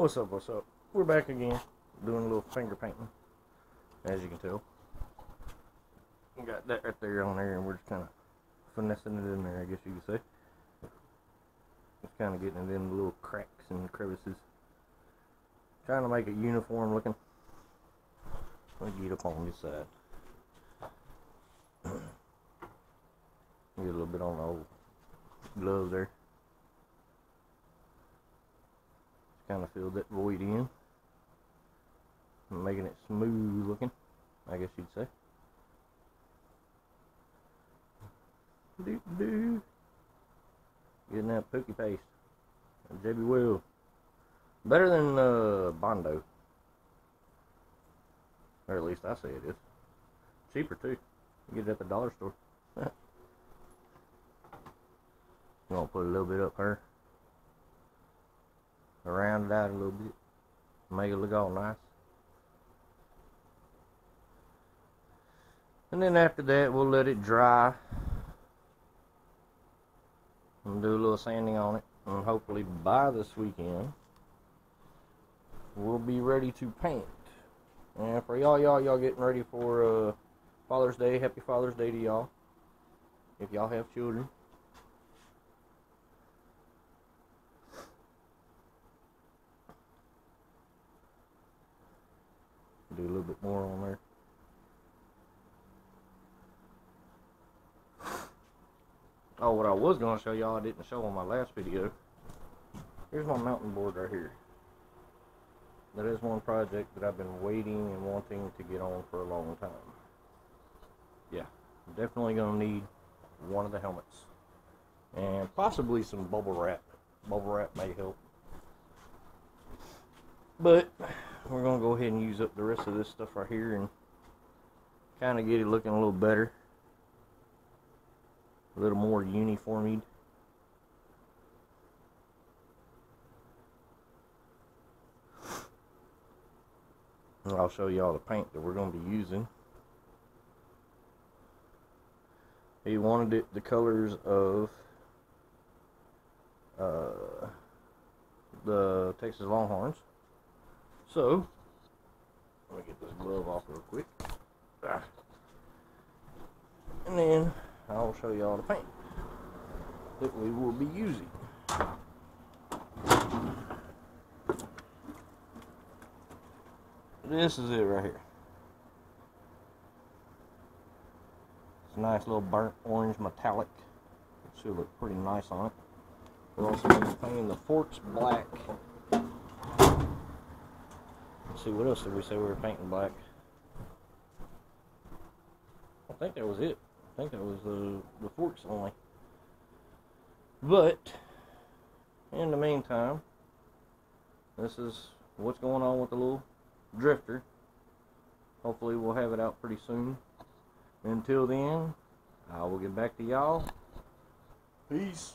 What's up, what's up? We're back again, doing a little finger painting, as you can tell. We got that right there on there, and we're just kind of finessing it in there, I guess you could say. Just kind of getting it in the little cracks and crevices. Trying to make it uniform looking. Let me get up on this side. Get a little bit on the old glove there. Kind of filled that void in. Making it smooth looking, I guess you'd say. Doo doo. Getting that pookie paste. JB Weld. Better than uh, Bondo. Or at least I say it is. Cheaper too. You get it at the dollar store. I'm gonna put a little bit up here round it out a little bit, make it look all nice. And then after that, we'll let it dry and do a little sanding on it. And hopefully by this weekend, we'll be ready to paint. And for y'all, y'all, y'all getting ready for uh, Father's Day, happy Father's Day to y'all. If y'all have children. Do a little bit more on there. Oh, what I was going to show y'all I didn't show on my last video. Here's my mountain board right here. That is one project that I've been waiting and wanting to get on for a long time. Yeah, definitely going to need one of the helmets. And possibly some bubble wrap. Bubble wrap may help. But we're going to go ahead and use up the rest of this stuff right here and kind of get it looking a little better. A little more uniformed. I'll show you all the paint that we're going to be using. He wanted it the colors of uh, the Texas Longhorns. So, let me get this glove off real quick. Ah. And then I'll show you all the paint that we will be using. This is it right here. It's a nice little burnt orange metallic. It should look pretty nice on it. We're also going to be painting the forks black Let's see, what else did we say we were painting black? I think that was it. I think that was the, the forks only. But, in the meantime, this is what's going on with the little drifter. Hopefully we'll have it out pretty soon. Until then, I will get back to y'all. Peace.